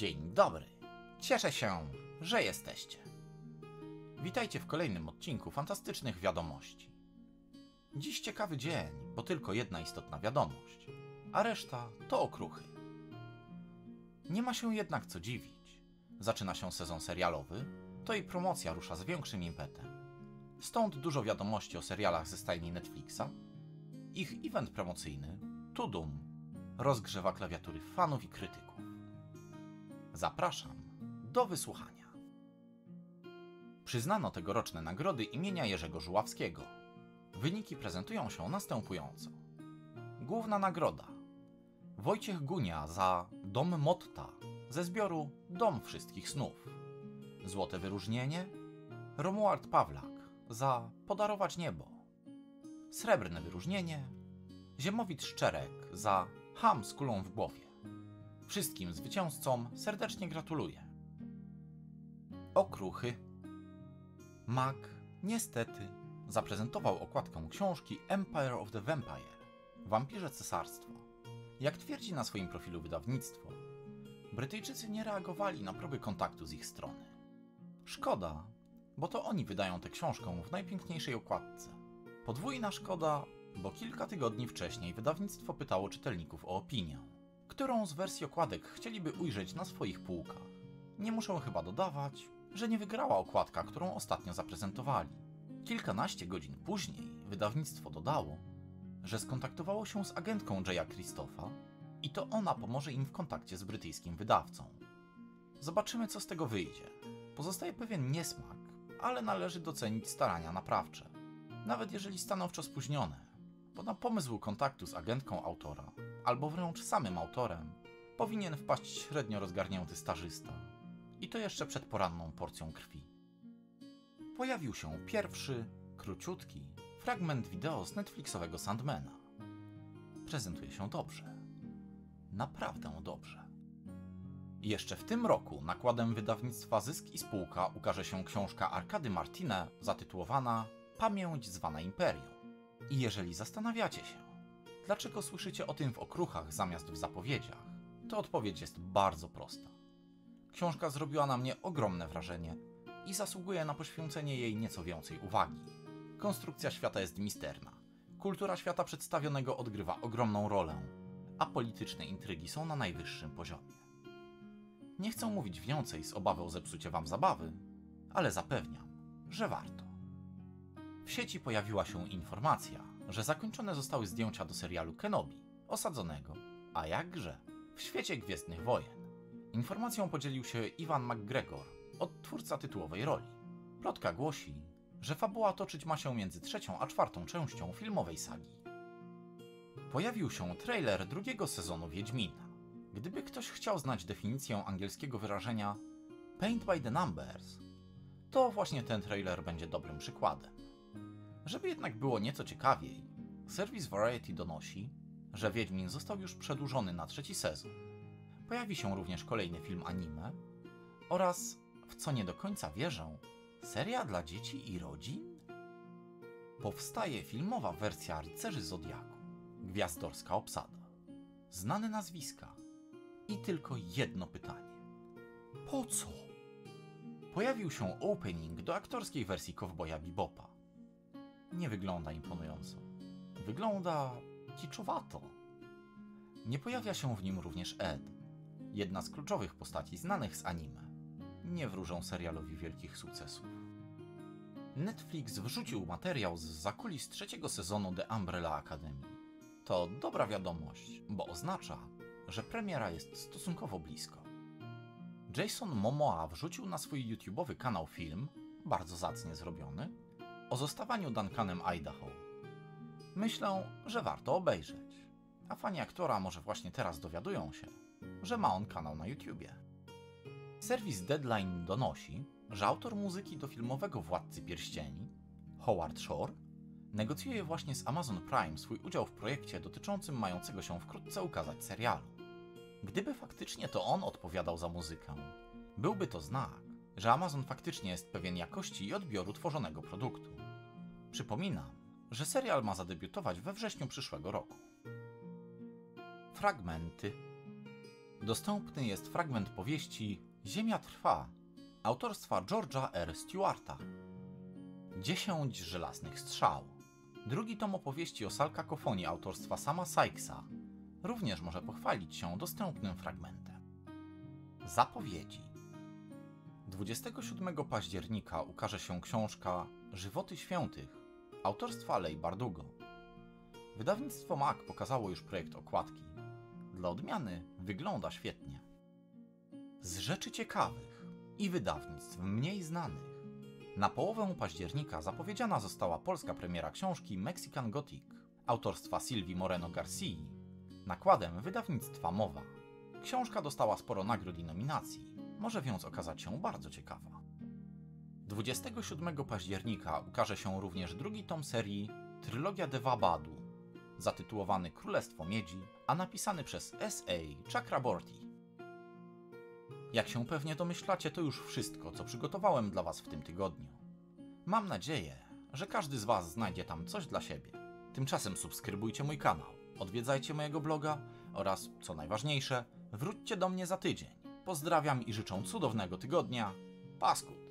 Dzień dobry. Cieszę się, że jesteście. Witajcie w kolejnym odcinku Fantastycznych Wiadomości. Dziś ciekawy dzień, bo tylko jedna istotna wiadomość, a reszta to okruchy. Nie ma się jednak co dziwić. Zaczyna się sezon serialowy, to i promocja rusza z większym impetem. Stąd dużo wiadomości o serialach ze stajni Netflixa. Ich event promocyjny, Tudum, rozgrzewa klawiatury fanów i krytyków. Zapraszam do wysłuchania. Przyznano tegoroczne nagrody imienia Jerzego Żuławskiego. Wyniki prezentują się następująco. Główna nagroda Wojciech Gunia za Dom Motta ze zbioru Dom Wszystkich Snów. Złote wyróżnienie Romuald Pawlak za Podarować Niebo. Srebrne wyróżnienie Ziemowit Szczerek za Ham z kulą w głowie. Wszystkim zwycięzcom serdecznie gratuluję. Okruchy. Mac niestety zaprezentował okładkę książki Empire of the Vampire Wampirze Cesarstwo. Jak twierdzi na swoim profilu wydawnictwo, Brytyjczycy nie reagowali na próby kontaktu z ich strony. Szkoda, bo to oni wydają tę książkę w najpiękniejszej okładce. Podwójna szkoda, bo kilka tygodni wcześniej wydawnictwo pytało czytelników o opinię którą z wersji okładek chcieliby ujrzeć na swoich półkach. Nie muszę chyba dodawać, że nie wygrała okładka, którą ostatnio zaprezentowali. Kilkanaście godzin później wydawnictwo dodało, że skontaktowało się z agentką Jaya Christopha i to ona pomoże im w kontakcie z brytyjskim wydawcą. Zobaczymy, co z tego wyjdzie. Pozostaje pewien niesmak, ale należy docenić starania naprawcze. Nawet jeżeli stanowczo spóźnione, bo na pomysł kontaktu z agentką autora albo wręcz samym autorem, powinien wpaść średnio rozgarnięty starzysta. I to jeszcze przed poranną porcją krwi. Pojawił się pierwszy, króciutki, fragment wideo z Netflixowego Sandmana. Prezentuje się dobrze. Naprawdę dobrze. Jeszcze w tym roku nakładem wydawnictwa Zysk i Spółka ukaże się książka Arkady Martina zatytułowana Pamięć zwana Imperium. I jeżeli zastanawiacie się, Dlaczego słyszycie o tym w okruchach zamiast w zapowiedziach? To odpowiedź jest bardzo prosta. Książka zrobiła na mnie ogromne wrażenie i zasługuje na poświęcenie jej nieco więcej uwagi. Konstrukcja świata jest misterna. Kultura świata przedstawionego odgrywa ogromną rolę, a polityczne intrygi są na najwyższym poziomie. Nie chcę mówić więcej z obawy o zepsucie wam zabawy, ale zapewniam, że warto. W sieci pojawiła się informacja, że zakończone zostały zdjęcia do serialu Kenobi, osadzonego, a jakże, w świecie Gwiezdnych Wojen. Informacją podzielił się Iwan McGregor, odtwórca tytułowej roli. Plotka głosi, że fabuła toczyć ma się między trzecią a czwartą częścią filmowej sagi. Pojawił się trailer drugiego sezonu Wiedźmina. Gdyby ktoś chciał znać definicję angielskiego wyrażenia Paint by the Numbers, to właśnie ten trailer będzie dobrym przykładem. Żeby jednak było nieco ciekawiej, serwis Variety donosi, że Wiedźmin został już przedłużony na trzeci sezon. Pojawi się również kolejny film anime oraz, w co nie do końca wierzę, seria dla dzieci i rodzin? Powstaje filmowa wersja Rycerzy Zodiaku, gwiazdorska obsada, znane nazwiska i tylko jedno pytanie. Po co? Pojawił się opening do aktorskiej wersji Kowboja Bebopa nie wygląda imponująco. Wygląda kiczowato. Nie pojawia się w nim również Ed, jedna z kluczowych postaci znanych z anime. Nie wróżą serialowi wielkich sukcesów. Netflix wrzucił materiał z zakulis trzeciego sezonu The Umbrella Academy. To dobra wiadomość, bo oznacza, że premiera jest stosunkowo blisko. Jason Momoa wrzucił na swój YouTube'owy kanał film, bardzo zacnie zrobiony, o zostawaniu Duncanem Idaho. Myślę, że warto obejrzeć. A fani aktora może właśnie teraz dowiadują się, że ma on kanał na YouTubie. Serwis Deadline donosi, że autor muzyki do filmowego Władcy Pierścieni, Howard Shore, negocjuje właśnie z Amazon Prime swój udział w projekcie dotyczącym mającego się wkrótce ukazać serialu. Gdyby faktycznie to on odpowiadał za muzykę, byłby to znak, że Amazon faktycznie jest pewien jakości i odbioru tworzonego produktu. Przypominam, że serial ma zadebiutować we wrześniu przyszłego roku. Fragmenty. dostępny jest fragment powieści Ziemia trwa autorstwa George'a R. Stewarta. Dziesięć żelaznych strzał. Drugi tom opowieści o salkakofonii autorstwa sama Sykesa również może pochwalić się dostępnym fragmentem. Zapowiedzi. 27 października ukaże się książka Żywoty Świętych autorstwa Lej Bardugo. Wydawnictwo MAC pokazało już projekt okładki. Dla odmiany wygląda świetnie. Z rzeczy ciekawych i wydawnictw mniej znanych. Na połowę października zapowiedziana została polska premiera książki Mexican Gothic autorstwa Silvii Moreno Garcia, nakładem wydawnictwa Mowa. Książka dostała sporo nagród i nominacji, może więc okazać się bardzo ciekawa. 27 października ukaże się również drugi tom serii Trylogia de Wabadu, zatytułowany Królestwo Miedzi, a napisany przez S.A. Chakraborty. Jak się pewnie domyślacie, to już wszystko, co przygotowałem dla Was w tym tygodniu. Mam nadzieję, że każdy z Was znajdzie tam coś dla siebie. Tymczasem subskrybujcie mój kanał, odwiedzajcie mojego bloga oraz, co najważniejsze, wróćcie do mnie za tydzień. Pozdrawiam i życzę cudownego tygodnia. Paskut!